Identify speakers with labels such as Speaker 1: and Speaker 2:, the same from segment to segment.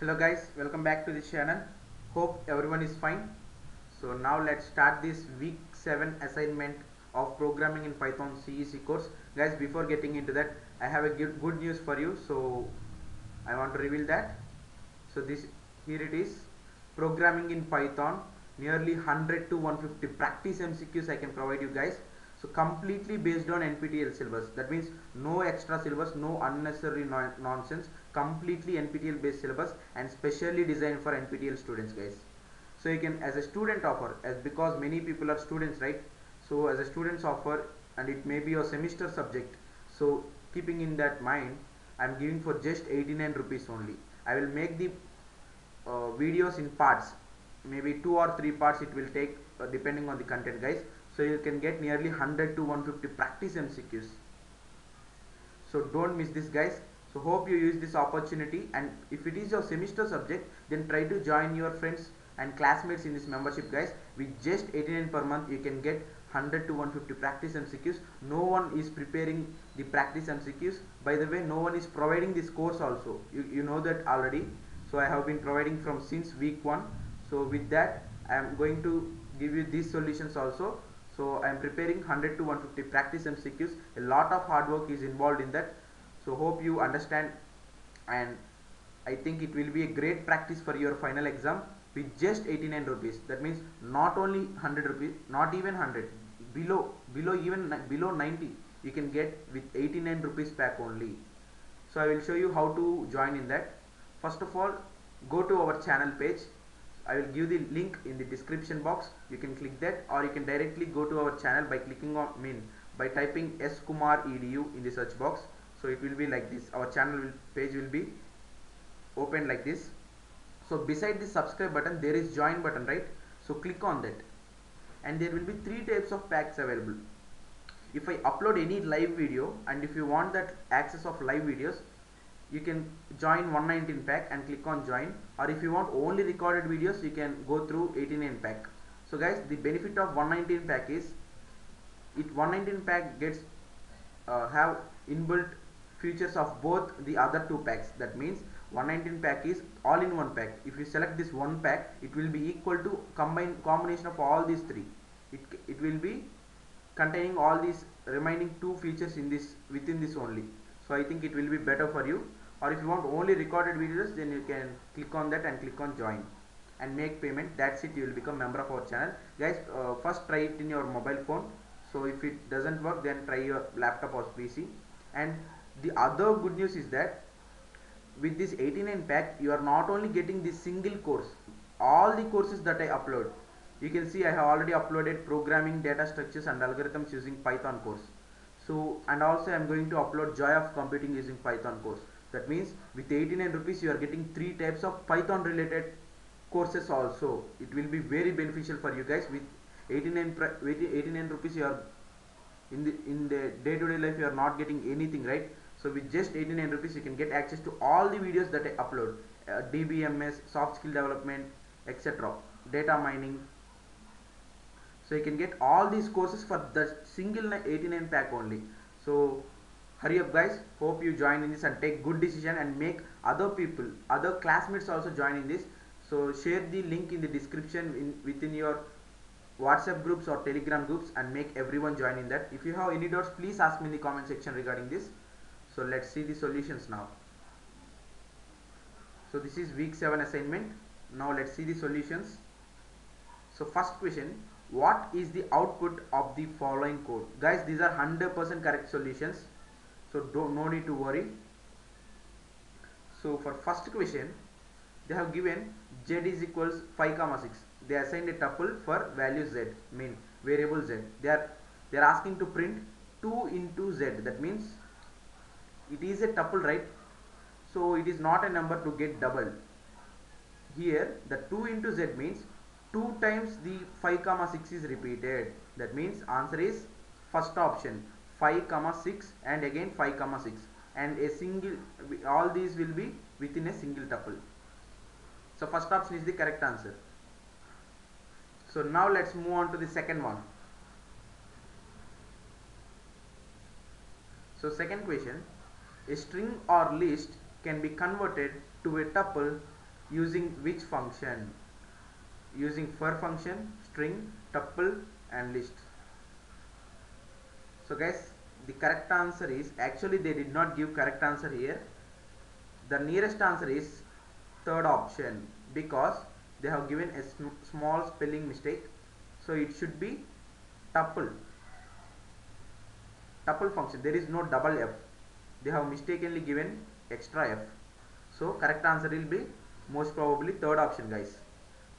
Speaker 1: hello guys welcome back to the channel. Hope everyone is fine. So now let's start this week 7 assignment of programming in python cec course. Guys before getting into that i have a good, news for you. So i want to reveal that. So this here it is. Programming in python nearly 100 to 150 practice mcqs i can provide you guys. So completely based on nptel syllabus. That means no extra syllabus no unnecessary no nonsense completely nptel based syllabus and specially designed for nptel students guys. So you can as a student offer as because many people are students right? So as a students offer and it may be your semester subject so keeping in that mind i'm giving for just 89 rupees only. I will make the uh, videos in parts. Maybe two or three parts it will take uh, depending on the content guys. So you can get nearly 100 to 150 practice mcqs so don't miss this guys so hope you use this opportunity and if it is your semester subject then try to join your friends and classmates in this membership guys. With just 89 per month you can get 100 to 150 practice mcqs no one is preparing the practice mcqs by the way no one is providing this course also. You, you know that already. So i have been providing from since week 1 so with that i am going to give you these solutions also. So i am preparing 100 to 150 practice mcqs a lot of hard work is involved in that so hope you understand and i think it will be a great practice for your final exam with just 89 rupees. That means not only 100 rupees not even 100 below below even below 90 you can get with 89 rupees pack only. So i will show you how to join in that. First of all go to our channel page. I will give the link in the description box. You can click that or you can directly go to our channel by clicking on mean by typing s kumar edu in the search box so it will be like this. Our channel will, page will be open like this. So beside the subscribe button there is join button right? So click on that. And there will be three types of packs available. If i upload any live video and if you want that access of live videos you can join 119 pack and click on join. Or if you want only recorded videos you can go through 89 pack. So guys the benefit of 119 pack is it 119 pack gets uh, have inbuilt features of both the other two packs. That means 119 pack is all in one pack. If you select this one pack it will be equal to combine combination of all these three. It, it will be containing all these remaining two features in this within this only. So i think it will be better for you. Or if you want only recorded videos then you can click on that and click on join and make payment. That's it. You will become member of our channel. Guys uh, first try it in your mobile phone. So if it doesn't work then try your laptop or pc and the other good news is that with this 89 pack you are not only getting this single course all the courses that i upload. You can see i have already uploaded programming data structures and algorithms using python course. So and also i'm going to upload joy of computing using python course. That means with 89 rupees you are getting three types of python related courses also. It will be very beneficial for you guys. With 89 89 rupees you are in the in the day to day life you are not getting anything right so with just 89 rupees you can get access to all the videos that i upload. Uh, dbms soft skill development etc data mining. So you can get all these courses for the single 89 pack only. So hurry up guys. Hope you join in this and take good decision and make other people other classmates also join in this. So share the link in the description in within your whatsapp groups or telegram groups and make everyone join in that. If you have any doubts please ask me in the comment section regarding this so let's see the solutions now. So this is week 7 assignment. Now let's see the solutions. So first question what is the output of the following code? Guys these are 100% correct solutions. So don't no need to worry. So for first question they have given z is equals 5 comma 6 they assigned a tuple for value z mean variable z. They are they are asking to print 2 into z. That means it is a tuple right? So it is not a number to get double. Here the 2 into z means 2 times the 5 comma 6 is repeated. That means answer is first option 5 comma 6 and again 5 comma 6 and a single all these will be within a single tuple. So first option is the correct answer. So now let's move on to the second one. So second question a string or list can be converted to a tuple using which function? Using for function string tuple and list. So guys the correct answer is actually they did not give correct answer here. The nearest answer is third option because they have given a sm small spelling mistake. So it should be tuple. Tuple function. There is no double f they have mistakenly given extra f. So correct answer will be most probably third option guys.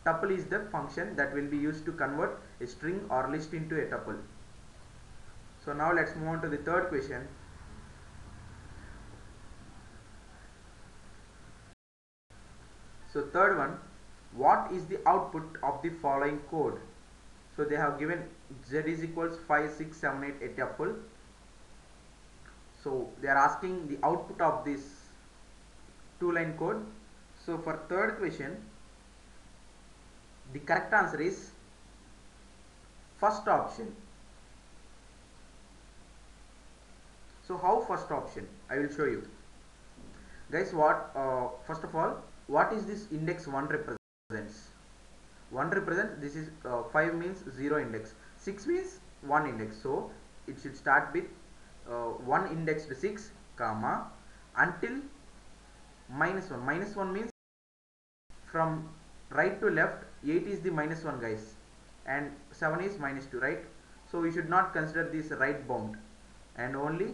Speaker 1: Tuple is the function that will be used to convert a string or list into a tuple. So now let's move on to the third question. So third one what is the output of the following code? So they have given z is equals 5 6 7 8 a tuple so they are asking the output of this two line code. So for third question the correct answer is first option. So how first option? I will show you. Guys what uh, first of all what is this index 1 represents? 1 represents this is uh, 5 means 0 index. 6 means 1 index. So it should start with uh, 1 indexed 6 comma until minus 1 minus 1 means from right to left 8 is the minus 1 guys and 7 is minus 2 right? So we should not consider this right bound. And only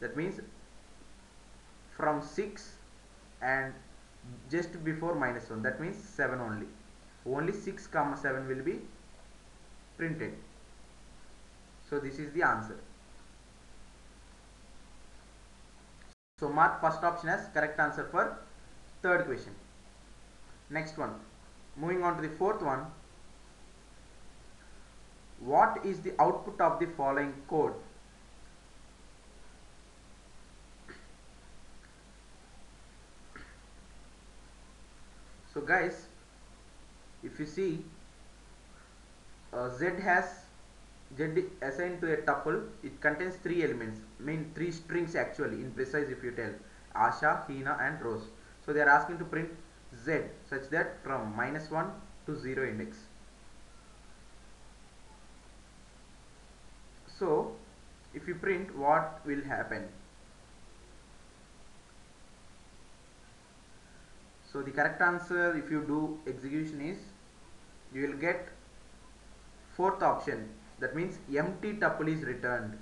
Speaker 1: that means from 6 and just before minus 1 that means 7 only. Only 6 comma 7 will be printed. So this is the answer so mark first option as correct answer for third question. Next one. Moving on to the fourth one. What is the output of the following code? So guys if you see uh, z has z assigned to a tuple it contains three elements mean three strings actually in precise if you tell. Asha hina and rose. So they are asking to print z such that from minus 1 to 0 index. So if you print what will happen? So the correct answer if you do execution is you will get fourth option that means empty tuple is returned.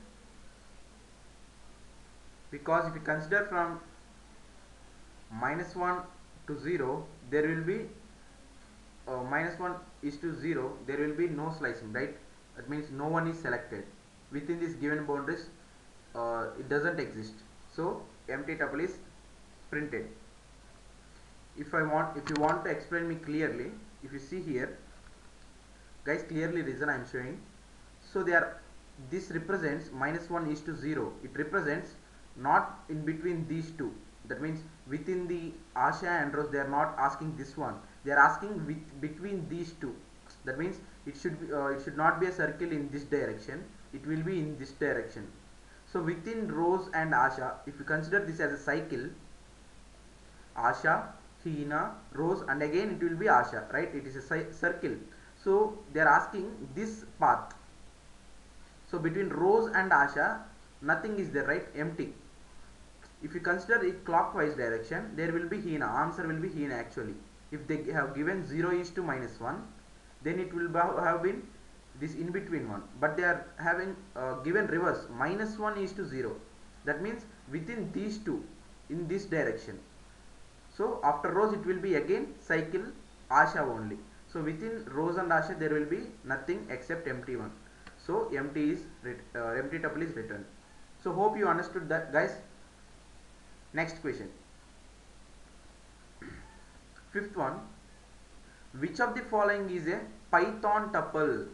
Speaker 1: Because if you consider from minus 1 to 0 there will be uh, minus 1 is to 0 there will be no slicing right? That means no one is selected. Within this given boundaries uh, it doesn't exist. So empty tuple is printed. If I want if you want to explain me clearly if you see here guys clearly reason I am showing so they are this represents minus 1 is to 0 it represents not in between these two that means within the Asha and Rose they are not asking this one they are asking with between these two that means it should be, uh, it should not be a circle in this direction it will be in this direction so within Rose and Asha if you consider this as a cycle Asha Hina, Rose and again it will be Asha, right? It is a circle. So they are asking this path. So between Rose and Asha, nothing is there, right? Empty. If you consider it clockwise direction, there will be Hina. Answer will be Hina actually. If they have given 0 is to minus 1, then it will have been this in between one. But they are having uh, given reverse minus 1 is to 0. That means within these two in this direction so after Rose it will be again cycle Asha only. So within Rose and Asha there will be nothing except empty one. So empty is uh, empty tuple is returned. So hope you understood that guys. Next question. Fifth one. Which of the following is a Python tuple?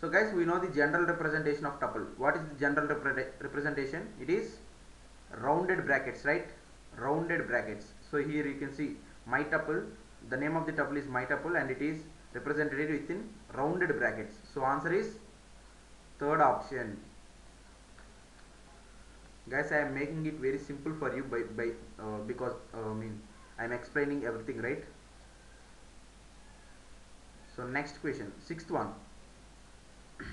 Speaker 1: So guys we know the general representation of tuple. What is the general repre representation? It is rounded brackets right rounded brackets so here you can see my tuple the name of the tuple is my tuple and it is represented within rounded brackets so answer is third option. Guys i am making it very simple for you by by uh, because uh, I mean I am explaining everything right? So next question sixth one.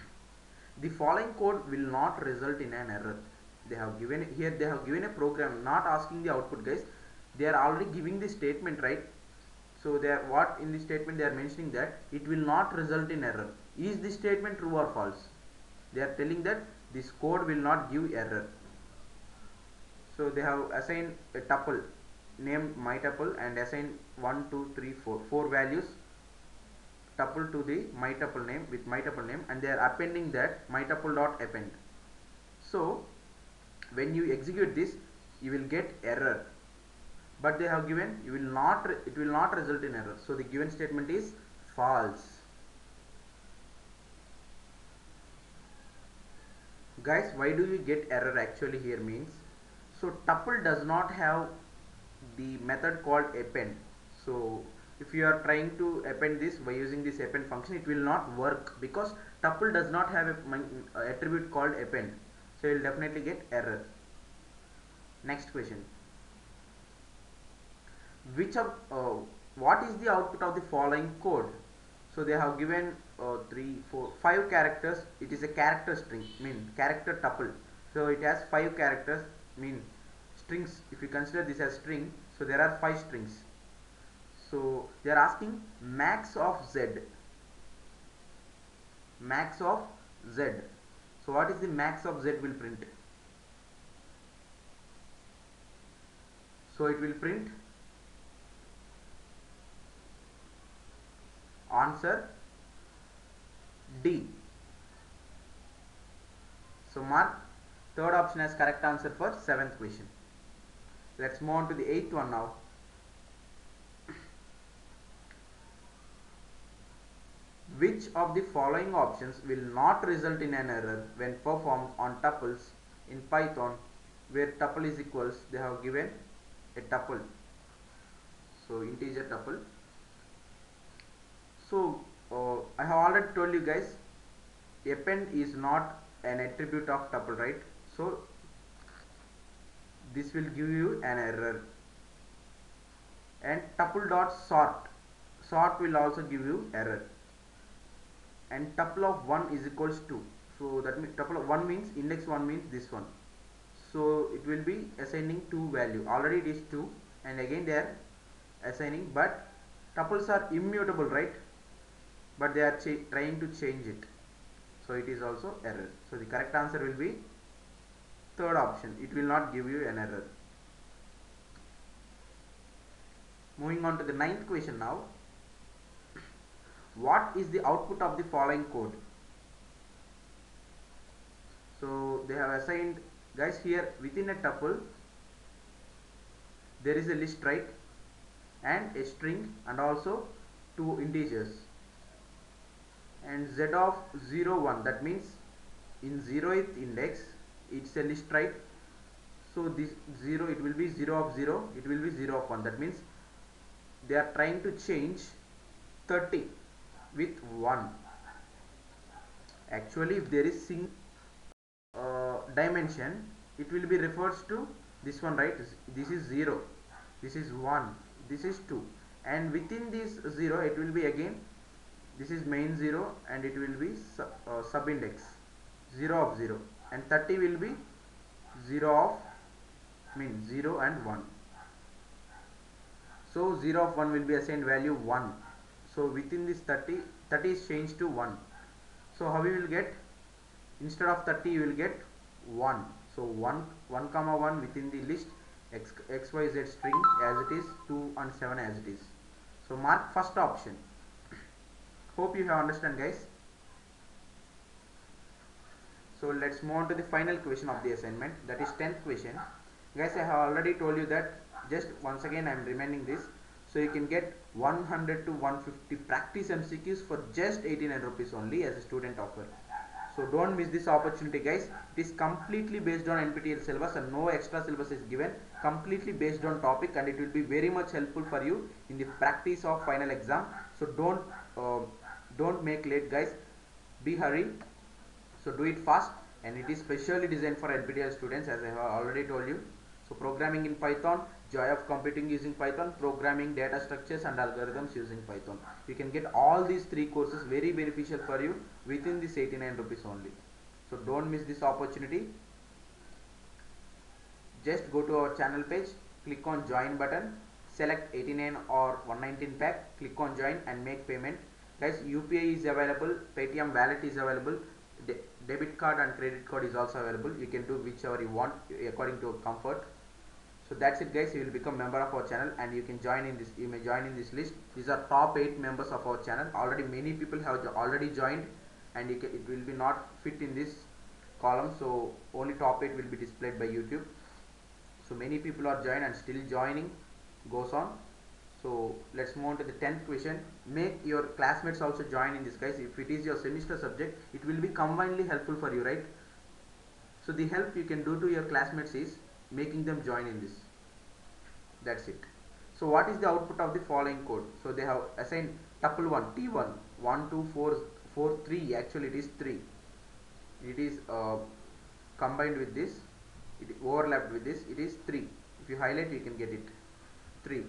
Speaker 1: The following code will not result in an error. They have given here they have given a program not asking the output guys. They are already giving the statement right? So they are what in the statement they are mentioning that it will not result in error is this statement true or false? They are telling that this code will not give error. So they have assigned a tuple named my tuple and assigned 1 2 3 4 four values. Tuple to the my tuple name with my tuple name and they are appending that my tuple dot append. So when you execute this you will get error. But they have given you will not it will not result in error. So the given statement is false guys why do you get error actually here means so tuple does not have the method called append. So if you are trying to append this by using this append function it will not work because tuple does not have a attribute called append. So you will definitely get error. Next question. Which of uh, what is the output of the following code so they have given uh, three four five characters. It is a character string mean character tuple. So it has five characters mean strings. If you consider this as string so there are five strings. So they are asking max of z. Max of z. So what is the max of z will print? So it will print answer D. So mark third option as correct answer for seventh question. Let's move on to the eighth one now. Which of the following options will not result in an error when performed on tuples in Python where tuple is equals they have given a tuple so integer tuple so uh, I have already told you guys append is not an attribute of tuple right? So this will give you an error. And tuple dot sort sort will also give you error. And tuple of 1 is equals to so that means tuple of 1 means index 1 means this one. So it will be assigning 2 value. Already it is 2 and again they are assigning but tuples are immutable right but they are trying to change it. So it is also error. So the correct answer will be third option. It will not give you an error. Moving on to the ninth question now. What is the output of the following code? So they have assigned guys here within a tuple there is a list right? And a string and also two integers and z of 0 1 that means in 0th index it's a list right? So this 0 it will be 0 of 0 it will be 0 of 1 that means they are trying to change 30 with 1 actually if there is sing uh, dimension it will be refers to this one right? This is 0 this is 1 this is 2 and within this 0 it will be again this is main 0 and it will be sub, uh, sub index 0 of 0 and 30 will be 0 of mean 0 and 1 so 0 of 1 will be assigned value 1 so within this 30 30 is changed to 1 so how we will get? Instead of 30 you will get 1 so 1 1 comma 1 within the list x, x y z string as it is 2 and 7 as it is. So mark first option hope you have understand guys. So let's move on to the final question of the assignment. That is 10th question. Guys I have already told you that just once again I am reminding this. So you can get 100 to 150 practice MCQs for just 89 rupees only as a student offer. So don't miss this opportunity guys. It is completely based on NPTEL syllabus and no extra syllabus is given. Completely based on topic and it will be very much helpful for you in the practice of final exam. So don't uh, don't make late guys. Be hurry. So do it fast. And it is specially designed for NPTEL students as I have already told you. So programming in Python. Joy of computing using python. Programming data structures and algorithms using python. You can get all these three courses very beneficial for you within this 89 rupees only. So don't miss this opportunity. Just go to our channel page click on join button select 89 or 119 pack click on join and make payment guys upi is available paytm wallet is available De debit card and credit card is also available. You can do whichever you want according to comfort. So that's it guys. You will become member of our channel and you can join in this you may join in this list. These are top 8 members of our channel. Already many people have already joined and can, it will be not fit in this column. So only top 8 will be displayed by youtube. So many people are joined and still joining goes on so let's move on to the 10th question. Make your classmates also join in this guys. If it is your semester subject it will be combinedly helpful for you right? So the help you can do to your classmates is making them join in this. That's it. So what is the output of the following code? So they have assigned tuple 1 t1 1 2 4 4 3 actually it is 3 it is uh, combined with this. It overlapped with this. It is 3 if you highlight you can get it. 3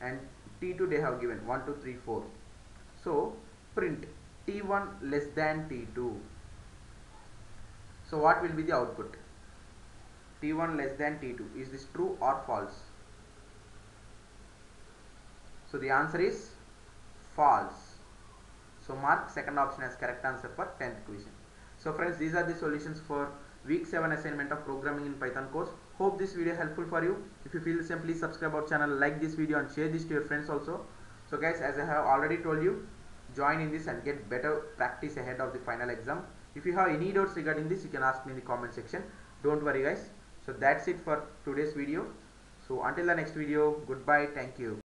Speaker 1: and t2 they have given 1 2 3 4 so print t1 less than t2 so what will be the output? T1 less than t2 is this true or false? So the answer is false. So mark second option as correct answer for 10th question. So friends these are the solutions for week 7 assignment of programming in python course hope this video helpful for you. If you feel same please subscribe our channel like this video and share this to your friends also. So guys as i have already told you join in this and get better practice ahead of the final exam. If you have any doubts regarding this you can ask me in the comment section. Don't worry guys. So that's it for today's video. So until the next video goodbye. Thank you